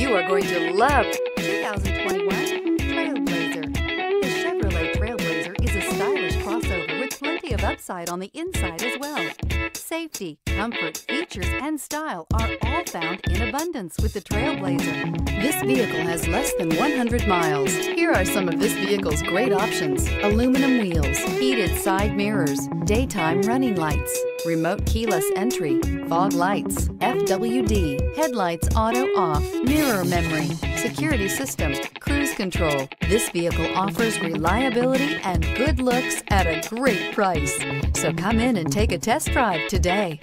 You are going to love 2021 Trailblazer. The Chevrolet Trailblazer is a stylish crossover with plenty of upside on the inside as well. Safety, comfort, features, and style are all found in abundance with the Trailblazer. Vehicle has less than 100 miles. Here are some of this vehicle's great options. Aluminum wheels, heated side mirrors, daytime running lights, remote keyless entry, fog lights, FWD, headlights auto off, mirror memory, security system, cruise control. This vehicle offers reliability and good looks at a great price. So come in and take a test drive today.